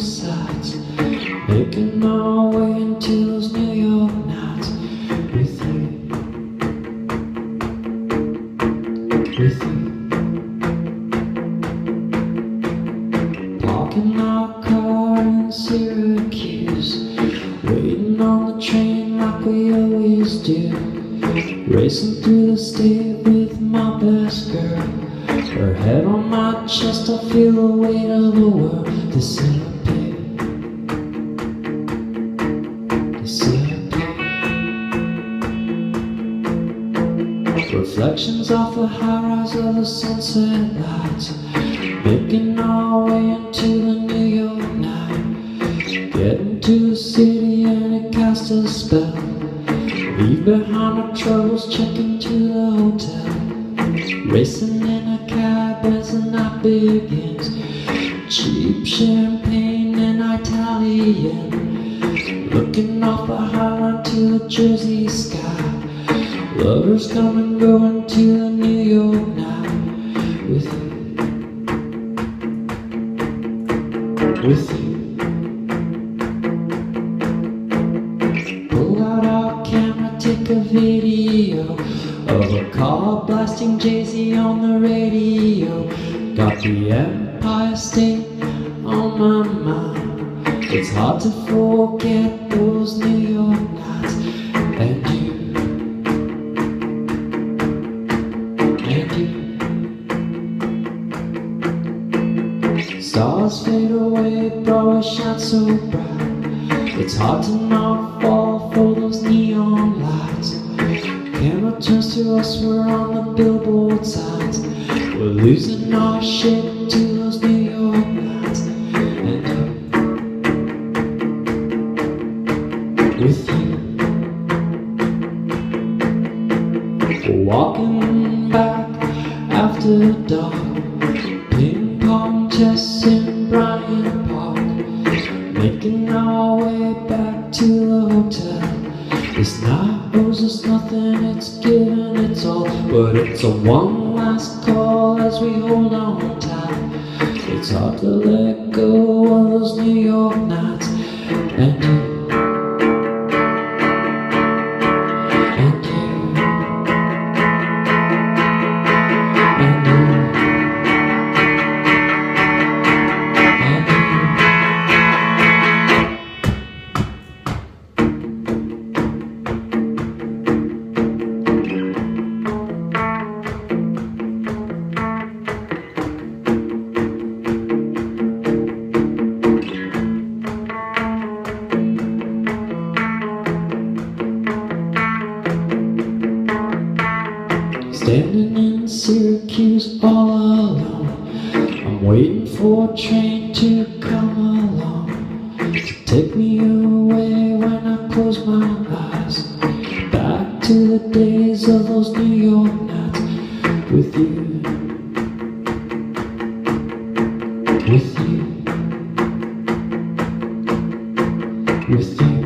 sides. Making my way into those New York nights With you. With you. Parking our car in Syracuse. Waiting on the train like we always do. Racing through the state with my best girl. Her head on my chest, I feel the weight of the world. To. Reflections off the high rise of the sunset lights. Making our way into the New York night. Getting to the city and it casts a spell. Leave behind our troubles, check into the hotel. Racing in a cab as the night begins. Cheap champagne and Italian. Looking off the High Line to the Jersey sky Lovers come and go the New York night With you. With you. Pull out our camera, take a video Of a car blasting Jay-Z on the radio. Got the Empire State on my mind. It's hard to forget those New York Stars fade away, Broadway shines so bright it's hard to not fall for those neon lights. Camera turns to us, we're on the billboard signs. We're losing our shit to those New York nights. And I'm with you. We're walking after dark. Ping pong chess in Bryant Park. Making our way back to the hotel This night owes us nothing, it's given its all But it's a one last call as we hold on tight It's hard to let go of those New York nights Standing in Syracuse all alone I'm waiting for a train to come along. To take me away when I close my eyes. Back to the days of those New York nights With you. With you. With you